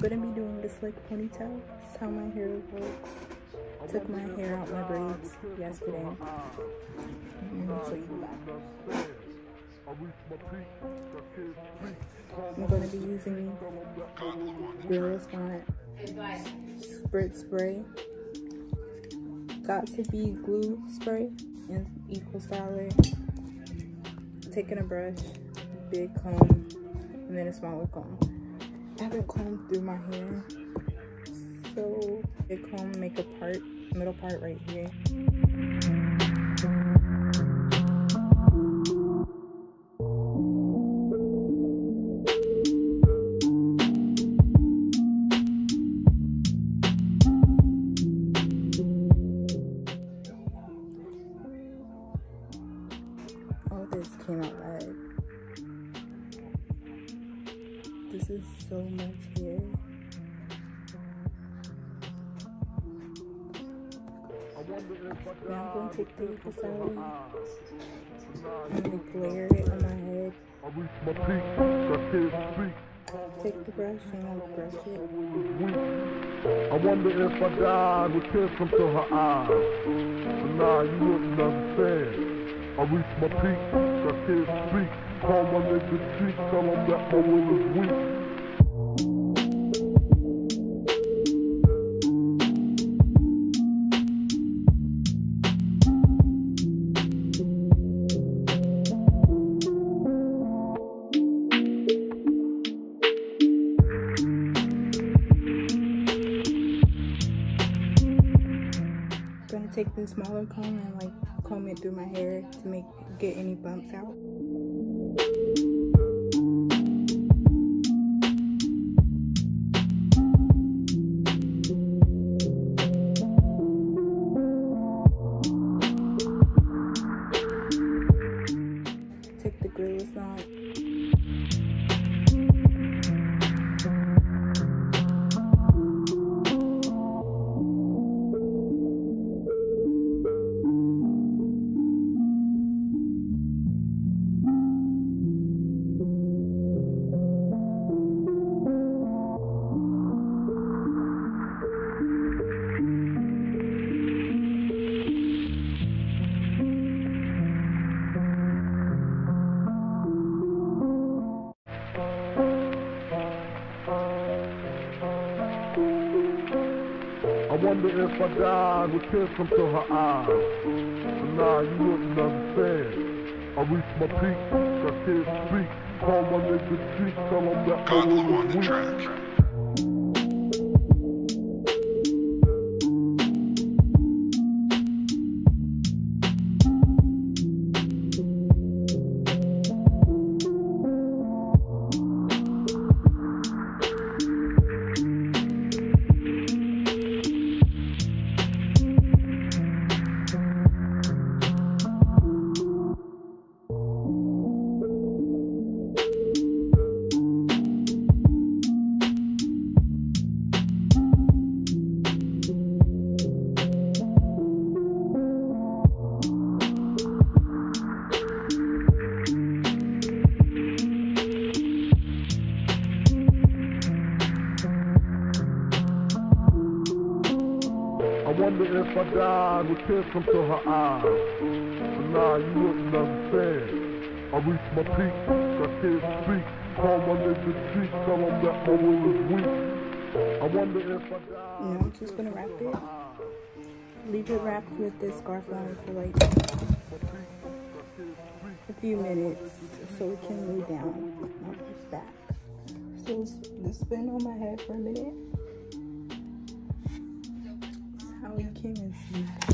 gonna be doing this like ponytail. That's how my hair looks. Took my hair out my braids yesterday. Mm, you. I'm gonna be using Gorilla Snot Spritz Spray. Got2b glue spray and Eco Styler. Taking a brush, big comb, and then a smaller comb. I haven't combed through my hair, so big comb make a part, middle part right here. This is so much hair. Now I'm going to take the Eco Styler and like layer it on my head. Take the brush and like brush it. I wonder if I died with tears come to her eyes. But nah, you wouldn't understand. I reach my peak, I can't speak. Call my nigga cheek, tell him that my will is weak. take the smaller comb and like comb it through my hair to make get any bumps out. Take the Gorilla Snot. Wonder if I died with tears come to her eyes. But nah, you wouldn't understand. I reach my peak, I can't speak. Call my nigga cheek, tell him that my God will on the weak. track. Wonder if I died with tears come to her eyes. But nah, you wouldn't understand. I reach my peak, I can't speak. Call my nigga cheek, tell him that my will is weak. I wonder if I died. Now I'm just gonna wrap it. Leave it wrapped with this scarf on for like a few minutes so it can lay down its back. So it's been on my head for a minute. That's how you can see.